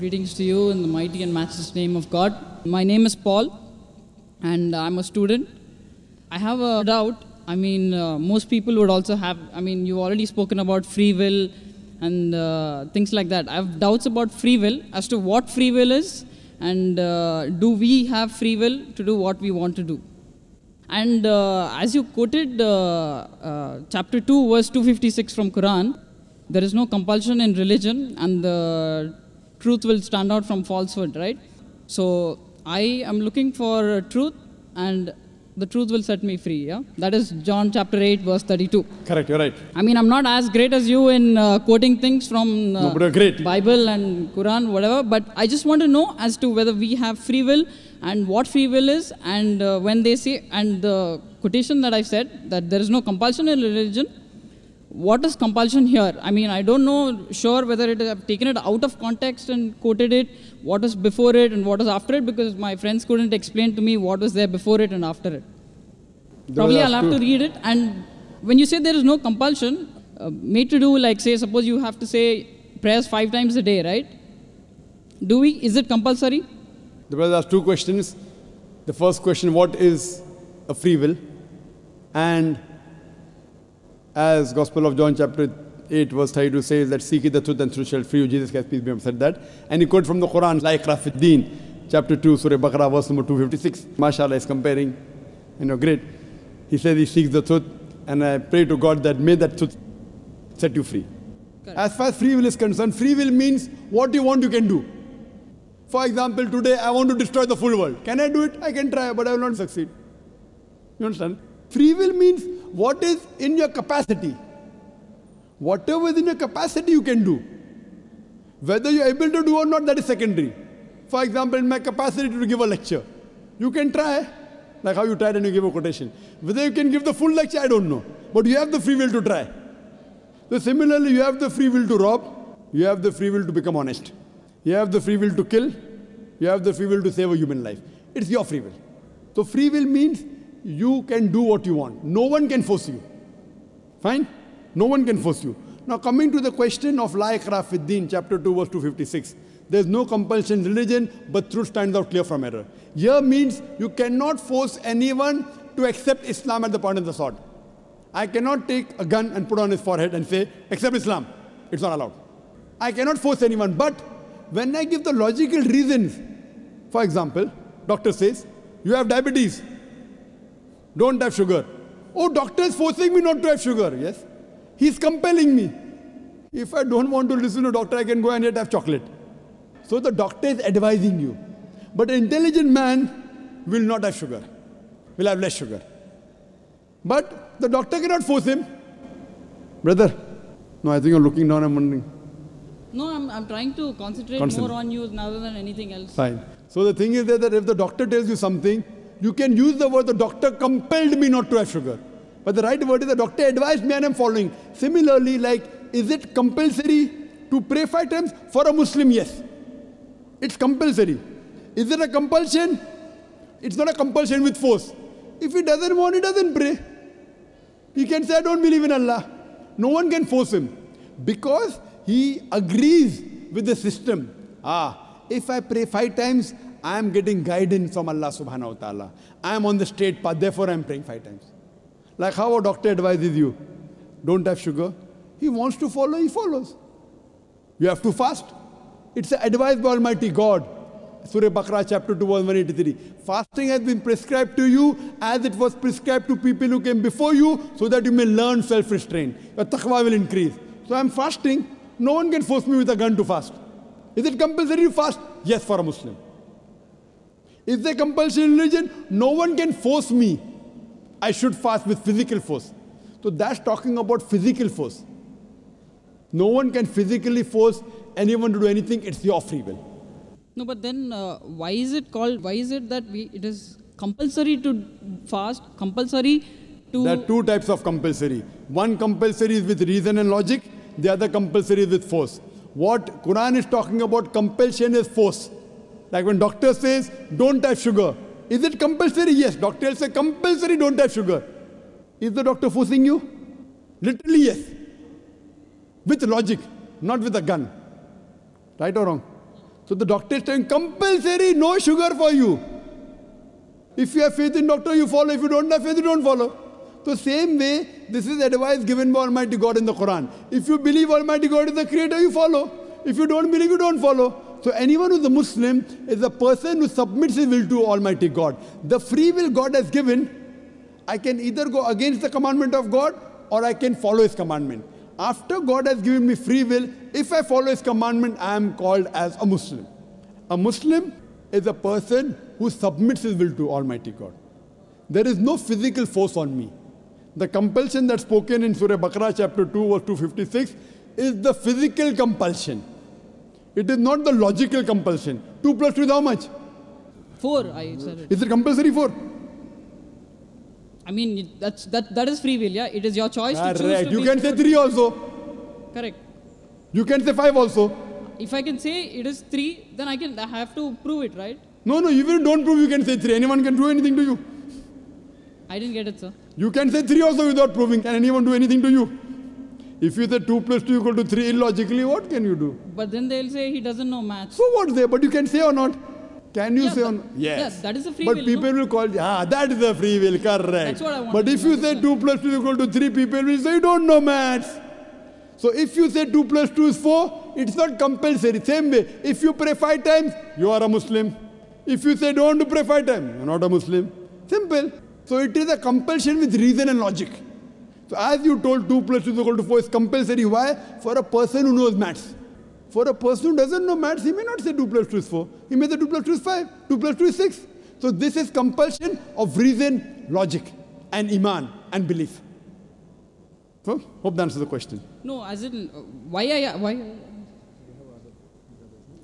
Greetings to you in the mighty and matchless name of God. My name is Paul, and I'm a student. I have a doubt. I mean, uh, most people would also have, I mean, you've already spoken about free will and uh, things like that. I have doubts about free will as to what free will is, and uh, do we have free will to do what we want to do? And uh, as you quoted uh, uh, chapter 2, verse 256 from Quran, there is no compulsion in religion, and the truth will stand out from falsehood, right? So I am looking for truth, and the truth will set me free. Yeah, that is John chapter 8, verse 32. Correct, you're right. I mean, I'm not as great as you in uh, quoting things from uh, No, but you're great. Bible and Quran, whatever. But I just want to know as to whether we have free will and what free will is. And uh, when they say, and the quotation that I've said that there is no compulsion in religion. What is compulsion here? I mean, I don't know sure whether it I've taken it out of context and quoted it. What is before it and what is after it? Because my friends couldn't explain to me what was there before it and after it. Probably I'll have to read it. And when you say there is no compulsion, uh, made to do, like, say, suppose you have to say prayers five times a day, right? Do we? Is it compulsory? The brother asked two questions. The first question, what is a free will? And as Gospel of John chapter 8 verse 32 says that seek the truth and truth shall free you. Jesus Christ, peace be upon said that. And he quoted from the Quran, La Ikrah fi Din, chapter 2, Surah Baqarah, verse number 256. MashaAllah is comparing, you know, great. He says he seeks the truth and I pray to God that may that truth set you free. As far as free will is concerned, free will means what you want you can do. For example, today I want to destroy the full world. Can I do it? I can try, but I will not succeed. You understand? Free will means what is in your capacity. Whatever is in your capacity, you can do. Whether you're able to do or not, that is secondary. For example, in my capacity to give a lecture, you can try, like how you tried and you give a quotation. Whether you can give the full lecture, I don't know. But you have the free will to try. So similarly, you have the free will to rob, you have the free will to become honest, you have the free will to kill, you have the free will to save a human life. It's your free will. So free will means you can do what you want. No one can force you. Fine? No one can force you. Now coming to the question of La Ikrah fi Din, chapter 2, verse 256. There's no compulsion in religion, but truth stands out clear from error. Here means you cannot force anyone to accept Islam at the point of the sword. I cannot take a gun and put on his forehead and say, accept Islam. It's not allowed. I cannot force anyone. But when I give the logical reasons, for example, doctor says, you have diabetes. Don't have sugar. Oh, doctor is forcing me not to have sugar. Yes. He's compelling me. If I don't want to listen to doctor, I can go and yet have chocolate. So the doctor is advising you. But an intelligent man will not have sugar, will have less sugar. But the doctor cannot force him. Brother, no, I think you're looking down, I'm wondering. No, I'm, I'm trying to concentrate more on you rather than anything else. Fine. So the thing is that, that if the doctor tells you something, you can use the word the doctor compelled me not to have sugar. But the right word is the doctor advised me and I'm following. Similarly, like, is it compulsory to pray five times? For a Muslim, yes. It's compulsory. Is it a compulsion? It's not a compulsion with force. If he doesn't want, he doesn't pray. He can say, I don't believe in Allah. No one can force him. Because he agrees with the system. Ah, if I pray five times, I am getting guidance from Allah subhanahu wa ta'ala. I am on the straight path, therefore I am praying five times. Like how a doctor advises you, don't have sugar. He wants to follow, he follows. You have to fast. It's advised by Almighty God. Surah Baqarah chapter 2 verse 183. Fasting has been prescribed to you as it was prescribed to people who came before you so that you may learn self-restraint. Your taqwa will increase. So I'm fasting. No one can force me with a gun to fast. Is it compulsory to fast? Yes, for a Muslim. Is there compulsion in religion? No one can force me. I should fast with physical force. So that's talking about physical force. No one can physically force anyone to do anything. It's your free will. No, but then uh, why is it called? Why is it that we? It is compulsory to fast, compulsory to. There are two types of compulsory. One compulsory is with reason and logic. The other compulsory is with force. What Quran is talking about compulsion is force. Like when doctor says, don't have sugar. Is it compulsory? Yes. Doctor will say, compulsory, don't have sugar. Is the doctor forcing you? Literally, yes. With logic, not with a gun. Right or wrong? So the doctor is saying compulsory, no sugar for you. If you have faith in doctor, you follow. If you don't have faith, you don't follow. So same way, this is advice given by Almighty God in the Quran. If you believe Almighty God is the creator, you follow. If you don't believe, you don't follow. So anyone who's a Muslim is a person who submits his will to Almighty God. The free will God has given, I can either go against the commandment of God or I can follow his commandment. After God has given me free will, if I follow his commandment, I am called as a Muslim. A Muslim is a person who submits his will to Almighty God. There is no physical force on me. The compulsion that's spoken in Surah Baqarah chapter 2 verse 256 is the physical compulsion. It is not the logical compulsion. 2 plus 2 is how much? Four, I said it. Is it compulsory 4? I mean, that's, that, that is free will, yeah? It is your choice to choose to You can say 3 also. Correct. You can say 5 also. If I can say it is three, then I can I have to prove it, right? No, no, even if you don't prove, you can say 3. Anyone can do anything to you. I didn't get it, sir. You can say 3 also without proving. Can anyone do anything to you? If you say 2 plus 2 equal to 3 illogically, what can you do? But then they'll say he doesn't know maths. So what's there? But you can say or not? Can you Yeah, say not? Yes. yeah, that is a free but will, But people will call, ah, that is a free will, correct. That's what I wanted But if you say understand. 2 plus 2 equal to 3, people will say, you don't know maths. So if you say 2 plus 2 is 4, it's not compulsory. Same way, if you pray 5 times, you are a Muslim. If you say don't pray 5 times, you're not a Muslim. Simple. So it is a compulsion with reason and logic. So as you told 2 plus 2 is equal to 4 is compulsory. Why? For a person who knows maths. For a person who doesn't know maths, he may not say 2 plus 2 is 4. He may say 2 plus 2 is 5. 2 plus 2 is 6. So this is compulsion of reason, logic, and iman and belief. So hope that answers the question. No, as in, uh, why I, why? I-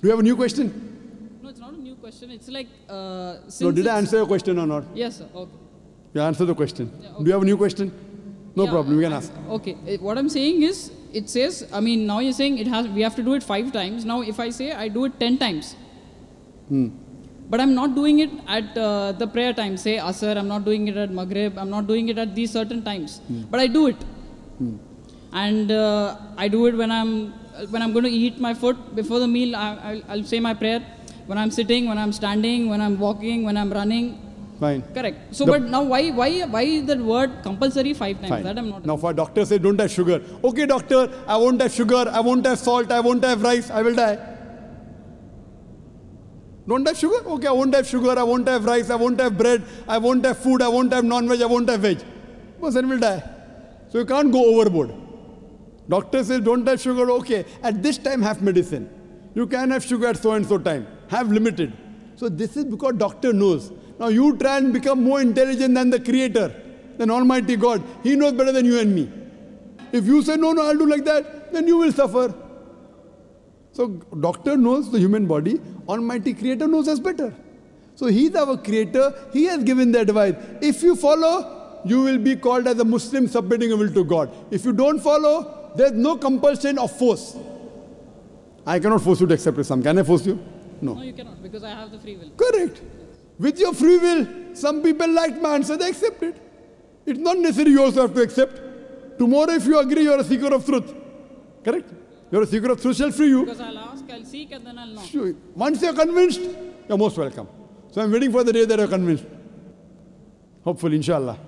Do you have a new question? No, it's not a new question. It's like, uh, since No, did I answer your question or not? Yes, sir. Okay. You answered the question. Yeah, Do you have a new question? No Yeah, problem, you can ask. Okay. Uh, What I'm saying is, it says, I mean, now you're saying it has, we have to do it five times. Now, if I say I do it ten times, Hmm. but I'm not doing it at uh, the prayer time, say Asr, I'm not doing it at Maghrib, I'm not doing it at these certain times, Hmm. but I do it. And uh, I do it when I'm when I'm going to eat my food before the meal. I, I'll, I'll say my prayer. When I'm sitting, when I'm standing, when I'm walking, when I'm running. Fine. Correct. So, The- but now why why why that word compulsory five times? Fine. That I'm not. Now, for doctor say don't have sugar. Okay, doctor, I won't have sugar, I won't have salt, I won't have rice, I will die. Don't have sugar? Okay, I won't have sugar, I won't have rice, I won't have bread, I won't have food, I won't have non-veg, I won't have veg. Person will die. So you can't go overboard. Doctor says don't have sugar, okay. At this time have medicine. You can have sugar at so and so time. Have limited. So this is because doctor knows. Now you try and become more intelligent than the creator, than Almighty God. He knows better than you and me. If you say no, no, I'll do like that, then you will suffer. So doctor knows the human body, Almighty Creator knows us better. So He's our Creator, He has given the advice. If you follow, you will be called as a Muslim submitting your will to God. If you don't follow, there's no compulsion of force. I cannot force you to accept Islam. Can I force you? No, No. you cannot because I have the free will. Correct. With your free will, some people liked my answer, they accepted. It's not necessary you also have to accept. Tomorrow, if you agree, you're a seeker of truth. Correct? You're a seeker of truth, shall free you. Because I'll ask, I'll seek, and then I'll know. Sure. Once you're convinced, you're most welcome. So I'm waiting for the day that you're convinced. Hopefully, inshallah.